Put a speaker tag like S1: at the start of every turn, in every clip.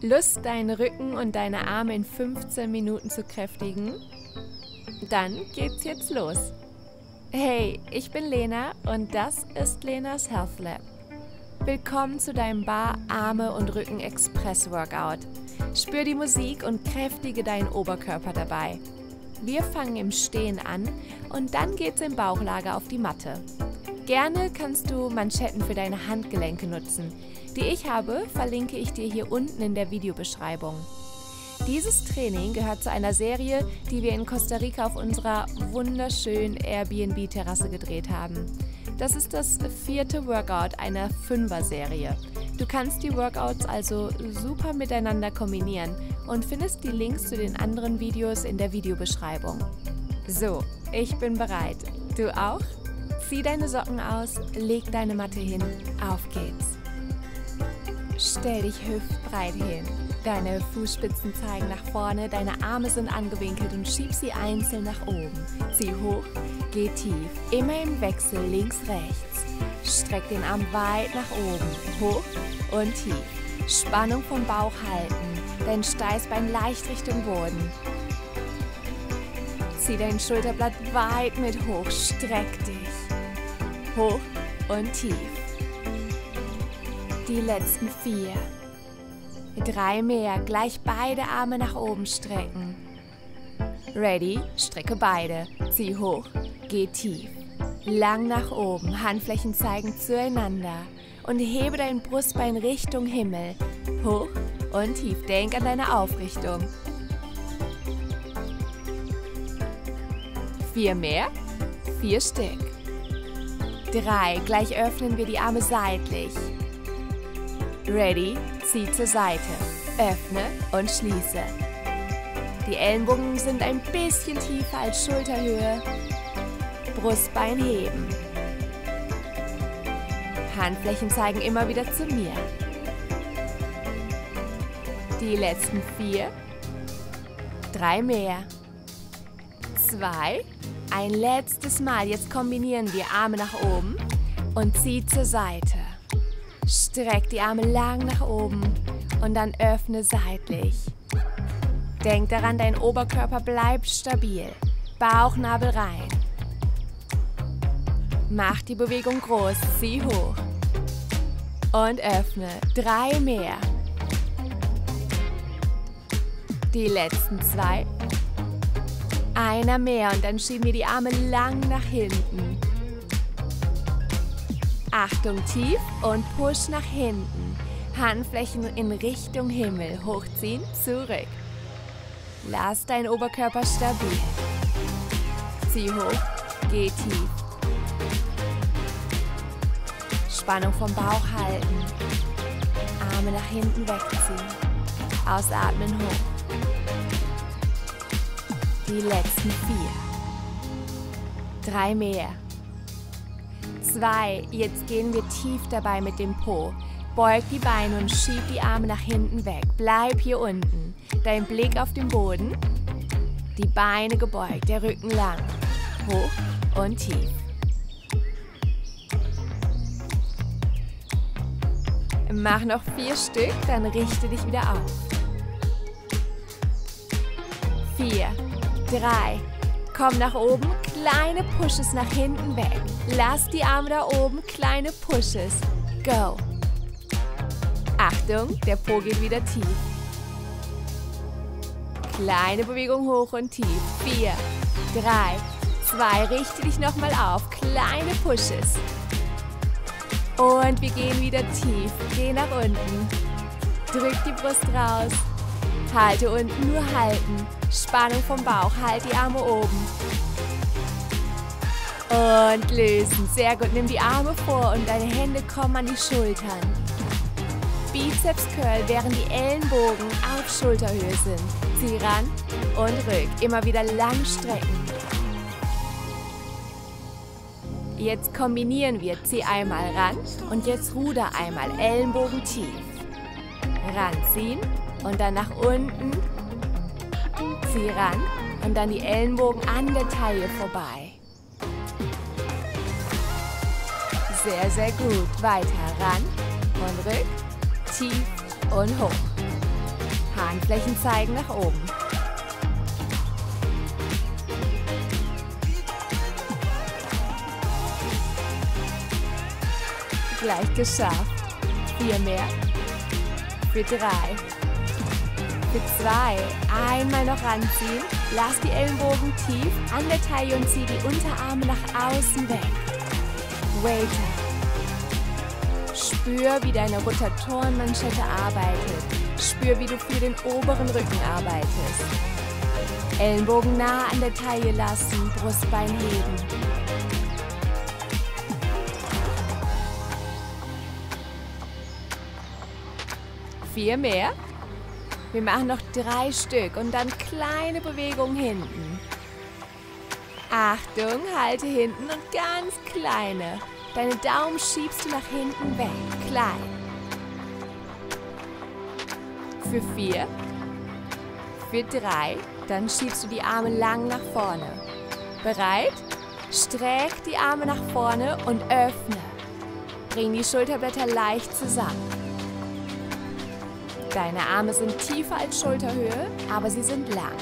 S1: Lust, deinen Rücken und deine Arme in 15 Minuten zu kräftigen? Dann geht's jetzt los. Hey, ich bin Lena und das ist Lenas Health Lab. Willkommen zu deinem Bar Arme und Rücken Express Workout. Spür die Musik und kräftige deinen Oberkörper dabei. Wir fangen im Stehen an und dann geht's im Bauchlager auf die Matte. Gerne kannst du Manschetten für deine Handgelenke nutzen. Die ich habe, verlinke ich dir hier unten in der Videobeschreibung. Dieses Training gehört zu einer Serie, die wir in Costa Rica auf unserer wunderschönen Airbnb-Terrasse gedreht haben. Das ist das vierte Workout einer Fünfer-Serie. Du kannst die Workouts also super miteinander kombinieren und findest die Links zu den anderen Videos in der Videobeschreibung. So, ich bin bereit. Du auch? Zieh deine Socken aus, leg deine Matte hin, auf geht's. Stell dich hüftbreit hin. Deine Fußspitzen zeigen nach vorne, deine Arme sind angewinkelt und schieb sie einzeln nach oben. Zieh hoch, geh tief, immer im Wechsel links, rechts. Streck den Arm weit nach oben, hoch und tief. Spannung vom Bauch halten, dein Steißbein leicht Richtung Boden. Zieh dein Schulterblatt weit mit hoch, streck dich hoch und tief. Die letzten vier. Drei mehr, gleich beide Arme nach oben strecken. Ready, strecke beide, zieh hoch, geh tief. Lang nach oben, Handflächen zeigen zueinander und hebe dein Brustbein Richtung Himmel. Hoch und tief, denk an deine Aufrichtung. Vier mehr, vier Stück. Drei. Gleich öffnen wir die Arme seitlich. Ready? Zieh zur Seite. Öffne und schließe. Die Ellenbogen sind ein bisschen tiefer als Schulterhöhe. Brustbein heben. Handflächen zeigen immer wieder zu mir. Die letzten vier. Drei mehr. Zwei. Ein letztes Mal. Jetzt kombinieren wir Arme nach oben und zieh zur Seite. Streck die Arme lang nach oben und dann öffne seitlich. Denk daran, dein Oberkörper bleibt stabil. Bauchnabel rein. Mach die Bewegung groß, zieh hoch. Und öffne. Drei mehr. Die letzten zwei. Einer mehr und dann schieben wir die Arme lang nach hinten. Achtung tief und push nach hinten. Handflächen in Richtung Himmel. Hochziehen, zurück. Lass deinen Oberkörper stabil. Zieh hoch, geh tief. Spannung vom Bauch halten. Arme nach hinten wegziehen. Ausatmen hoch. Die letzten vier. Drei mehr. Zwei. Jetzt gehen wir tief dabei mit dem Po. Beug die Beine und schieb die Arme nach hinten weg. Bleib hier unten. Dein Blick auf den Boden. Die Beine gebeugt, der Rücken lang. Hoch und tief. Mach noch vier Stück, dann richte dich wieder auf. Vier. Drei. Komm nach oben, kleine Pushes nach hinten weg. Lass die Arme da oben, kleine Pushes. Go. Achtung, der Po geht wieder tief. Kleine Bewegung hoch und tief. Vier, drei, zwei. Richte dich nochmal auf. Kleine Pushes. Und wir gehen wieder tief. Geh nach unten. Drück die Brust raus. Halte unten, nur halten. Spannung vom Bauch, halt die Arme oben. Und lösen. Sehr gut. Nimm die Arme vor und deine Hände kommen an die Schultern. Bizeps Curl, während die Ellenbogen auf Schulterhöhe sind. Zieh ran und rück. Immer wieder lang strecken. Jetzt kombinieren wir. Zieh einmal ran und jetzt ruder einmal. Ellenbogen tief. Ranziehen und dann nach unten. Zieh ran und dann die Ellenbogen an der Taille vorbei. Sehr, sehr gut. Weiter ran und rück, tief und hoch. Handflächen zeigen nach oben. Gleich geschafft. Vier mehr. Für drei. Für zwei. Einmal noch ranziehen. Lass die Ellenbogen tief an der Taille und zieh die Unterarme nach außen weg. Waiter. Spür, wie deine Rotatorenmanschette arbeitet. Spür, wie du für den oberen Rücken arbeitest. Ellenbogen nah an der Taille lassen, Brustbein heben. Vier mehr. Wir machen noch drei Stück und dann kleine Bewegungen hinten. Achtung, halte hinten und ganz kleine. Deine Daumen schiebst du nach hinten weg. Klein. Für vier. Für drei. Dann schiebst du die Arme lang nach vorne. Bereit? Streck die Arme nach vorne und öffne. Bring die Schulterblätter leicht zusammen. Deine Arme sind tiefer als Schulterhöhe, aber sie sind lang.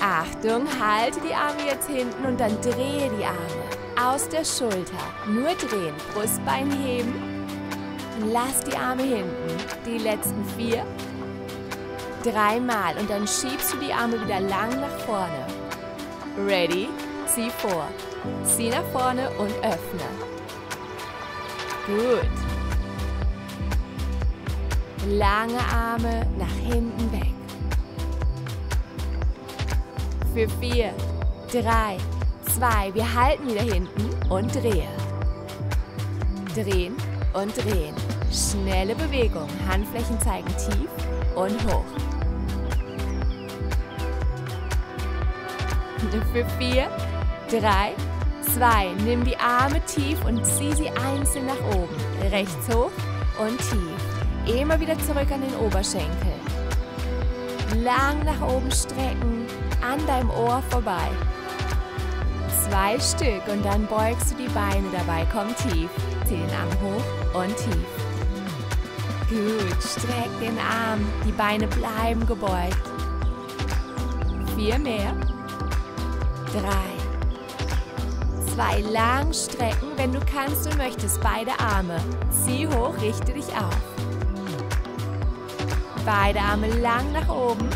S1: Achtung, halte die Arme jetzt hinten und dann drehe die Arme aus der Schulter. Nur drehen, Brustbein heben. Lass die Arme hinten. Die letzten vier. Dreimal und dann schiebst du die Arme wieder lang nach vorne. Ready? Zieh vor. Zieh nach vorne und öffne. Gut. Lange Arme nach hinten weg. Für vier, drei, zwei. Wir halten wieder hinten und drehen. Drehen und drehen. Schnelle Bewegung. Handflächen zeigen tief und hoch. Für vier, drei, zwei. Nimm die Arme tief und zieh sie einzeln nach oben. Rechts hoch und tief. Immer wieder zurück an den Oberschenkel. Lang nach oben strecken, an deinem Ohr vorbei. Zwei Stück und dann beugst du die Beine dabei. Komm tief. Zieh den Arm hoch und tief. Gut, streck den Arm. Die Beine bleiben gebeugt. Vier mehr. Drei. Zwei lang strecken, wenn du kannst und möchtest. Beide Arme. Zieh hoch, richte dich auf. Beide Arme lang nach oben.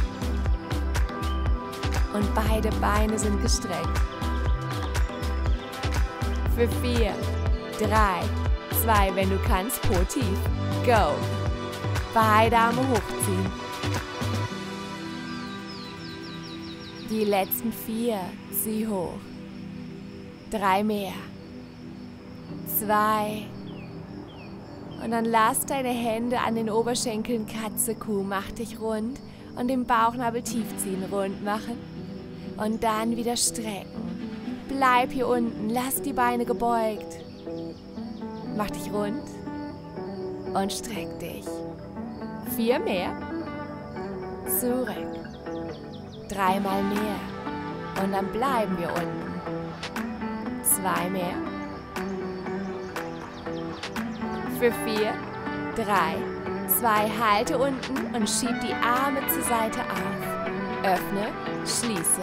S1: Und beide Beine sind gestreckt. Für vier, drei, zwei, wenn du kannst, Po tief. Go. Beide Arme hochziehen. Die letzten vier, zieh hoch. Drei mehr. Zwei, und dann lass deine Hände an den Oberschenkeln Katze, Kuh, mach dich rund und den Bauchnabel tief ziehen, rund machen. Und dann wieder strecken. Bleib hier unten, lass die Beine gebeugt. Mach dich rund und streck dich. Vier mehr. Zurück. Dreimal mehr. Und dann bleiben wir unten. Zwei mehr. Für vier, drei, zwei, halte unten und schieb die Arme zur Seite auf. Öffne, schließe.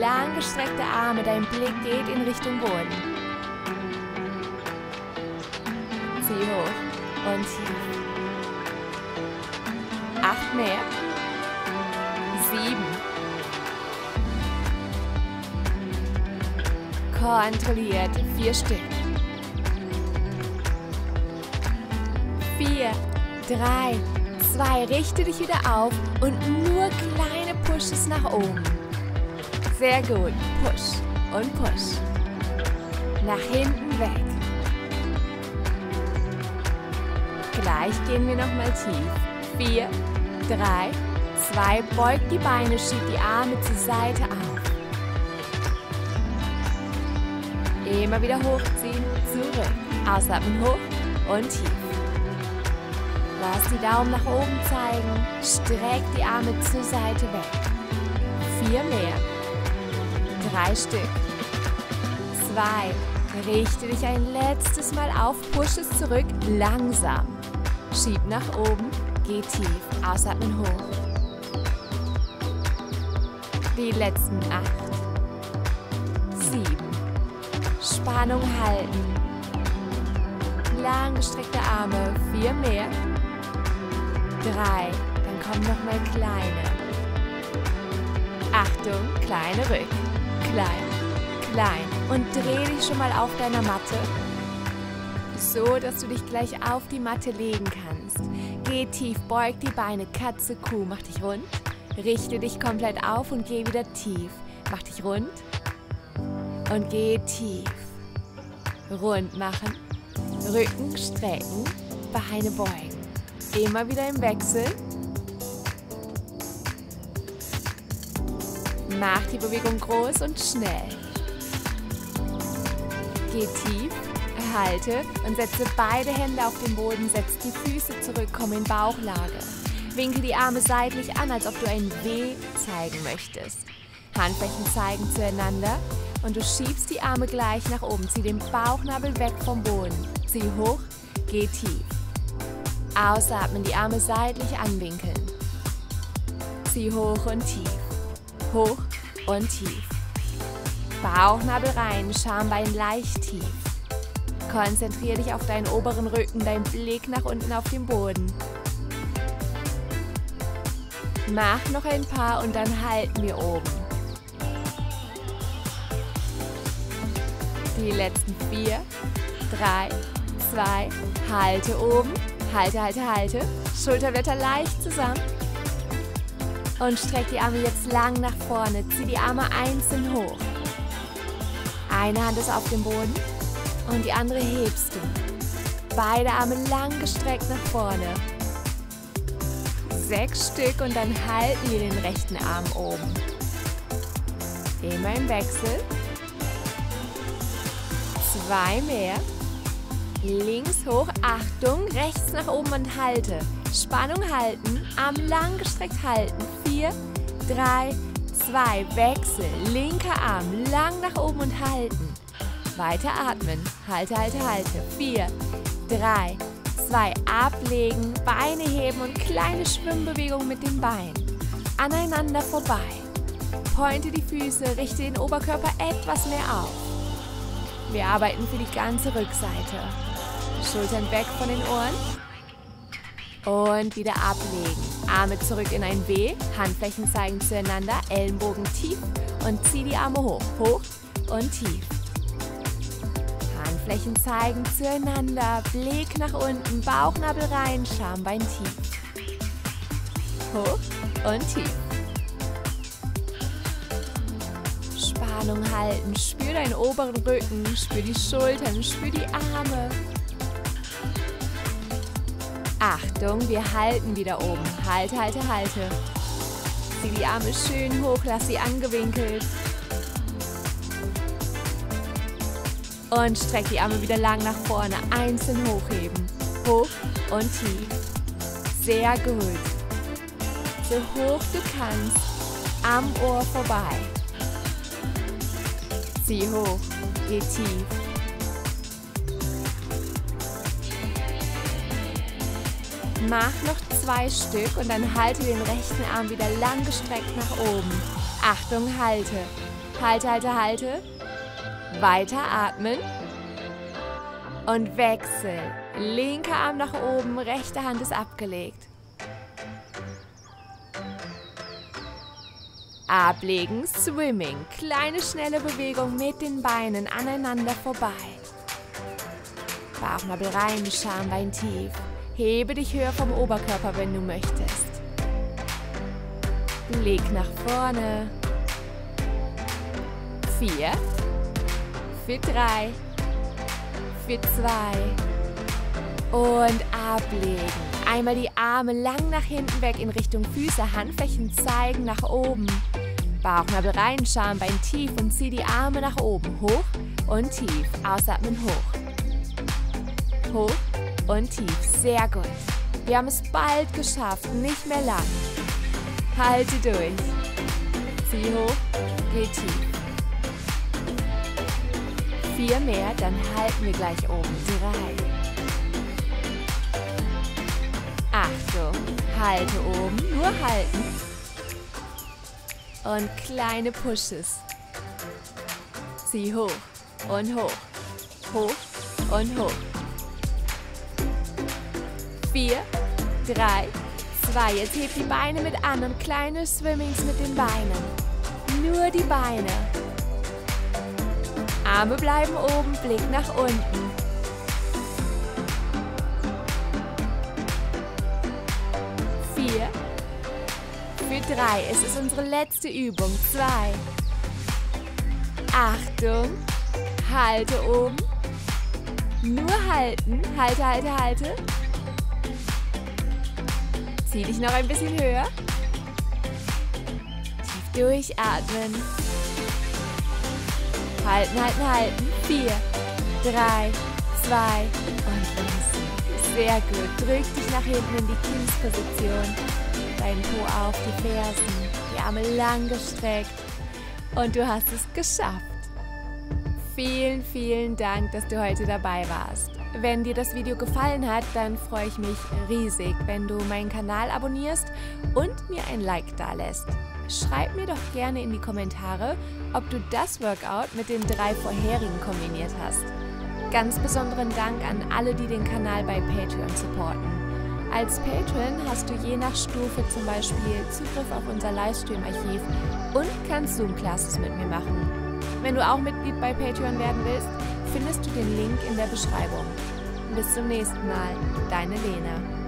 S1: Langgestreckte Arme, dein Blick geht in Richtung Boden. Zieh hoch und tief. Acht mehr. Sieben. Kontrolliert vier Stück. Drei, zwei. Richte dich wieder auf und nur kleine Pushes nach oben. Sehr gut. Push und push. Nach hinten weg. Gleich gehen wir nochmal tief. Vier, drei, zwei. Beug die Beine, schieb die Arme zur Seite auf. Immer wieder hochziehen, zurück. Ausatmen hoch und tief. Lass die Daumen nach oben zeigen. Streck die Arme zur Seite weg. Vier mehr. Drei Stück. Zwei. Richte dich ein letztes Mal auf, push es zurück, langsam. Schieb nach oben, geh tief, ausatmen hoch. Die letzten acht, sieben, Spannung halten. Langgestreckte Arme, vier mehr. Drei, dann kommen noch mal kleine. Achtung, kleine Rück. Klein, klein. Und dreh dich schon mal auf deiner Matte. So, dass du dich gleich auf die Matte legen kannst. Geh tief, beug die Beine, Katze, Kuh, mach dich rund. Richte dich komplett auf und geh wieder tief. Mach dich rund und geh tief. Rund machen, Rücken strecken, Beine beugen. Immer wieder im Wechsel. Mach die Bewegung groß und schnell. Geh tief, halte und setze beide Hände auf den Boden, setz die Füße zurück, komm in Bauchlage. Winkel die Arme seitlich an, als ob du ein W zeigen möchtest. Handflächen zeigen zueinander und du schiebst die Arme gleich nach oben. Zieh den Bauchnabel weg vom Boden. Zieh hoch, geh tief. Ausatmen, die Arme seitlich anwinkeln. Zieh hoch und tief. Hoch und tief. Bauchnabel rein, Schambein leicht tief. Konzentriere dich auf deinen oberen Rücken, dein Blick nach unten auf den Boden. Mach noch ein paar und dann halten wir oben. Die letzten vier, drei, zwei, halte oben, halte, halte, halte. Schulterblätter leicht zusammen. Und streck die Arme jetzt lang nach vorne. Zieh die Arme einzeln hoch. Eine Hand ist auf dem Boden und die andere hebst du. Beide Arme lang gestreckt nach vorne. Sechs Stück und dann halten wir den rechten Arm oben. Immer im Wechsel. Zwei mehr. Links hoch, Achtung, rechts nach oben und halte. Spannung halten, Arm lang gestreckt halten. Vier, drei, zwei, Wechsel. Linker Arm lang nach oben und halten. Weiter atmen. Halte, halte, halte. Vier, drei, zwei, ablegen, Beine heben und kleine Schwimmbewegung mit den Beinen. Aneinander vorbei. Pointe die Füße, richte den Oberkörper etwas mehr auf. Wir arbeiten für die ganze Rückseite. Schultern weg von den Ohren. Und wieder ablegen. Arme zurück in ein W, Handflächen zeigen zueinander, Ellenbogen tief und zieh die Arme hoch, hoch und tief. Handflächen zeigen zueinander, Blick nach unten, Bauchnabel rein, Schambein tief. Hoch und tief. Spannung halten, spür deinen oberen Rücken, spür die Schultern, spür die Arme. Achtung, wir halten wieder oben. Halte, halte, halte. Zieh die Arme schön hoch, lass sie angewinkelt. Und streck die Arme wieder lang nach vorne, einzeln hochheben. Hoch und tief. Sehr gut. So hoch du kannst, am Ohr vorbei. Zieh hoch, geh tief. Mach noch zwei Stück und dann halte den rechten Arm wieder lang gestreckt nach oben. Achtung, halte. Halte, halte, halte. Weiter atmen. Und wechsel. Linker Arm nach oben, rechte Hand ist abgelegt. Ablegen, Swimming. Kleine, schnelle Bewegung mit den Beinen aneinander vorbei. Bauchnabel rein, Schambein tief. Hebe dich höher vom Oberkörper, wenn du möchtest. Blick nach vorne. Vier. Für drei. Für zwei. Und ablegen. Einmal die Arme lang nach hinten weg in Richtung Füße, Handflächen zeigen nach oben. Bauchnabel rein, Schambein tief und zieh die Arme nach oben. Hoch und tief. Ausatmen hoch. Hoch und tief. Sehr gut. Wir haben es bald geschafft, nicht mehr lang. Halte durch. Zieh hoch, geh tief. Vier mehr, dann halten wir gleich oben. Drei. Achtung, halte oben, nur halten. Und kleine Pushes. Zieh hoch und hoch, hoch und hoch. Vier, drei, zwei. Jetzt hebt die Beine mit an und kleine Swimmings mit den Beinen. Nur die Beine. Arme bleiben oben, Blick nach unten. Vier. Für drei. Es ist unsere letzte Übung. Zwei. Achtung. Halte oben. Nur halten. Halte, halte, halte. Zieh dich noch ein bisschen höher. Tief durchatmen. Halten, halten, halten. Vier, drei, zwei und los. Sehr gut. Drück dich nach hinten in die Kindsposition. Dein Po auf die Fersen. Die Arme lang gestreckt. Und du hast es geschafft. Vielen, vielen Dank, dass du heute dabei warst. Wenn dir das Video gefallen hat, dann freue ich mich riesig, wenn du meinen Kanal abonnierst und mir ein Like da lässt. Schreib mir doch gerne in die Kommentare, ob du das Workout mit den drei vorherigen kombiniert hast. Ganz besonderen Dank an alle, die den Kanal bei Patreon supporten. Als Patron hast du je nach Stufe zum Beispiel Zugriff auf unser Livestream-Archiv und kannst Zoom-Classes mit mir machen. Wenn du auch Mitglied bei Patreon werden willst, findest du den Link in der Beschreibung. Bis zum nächsten Mal, deine Lena.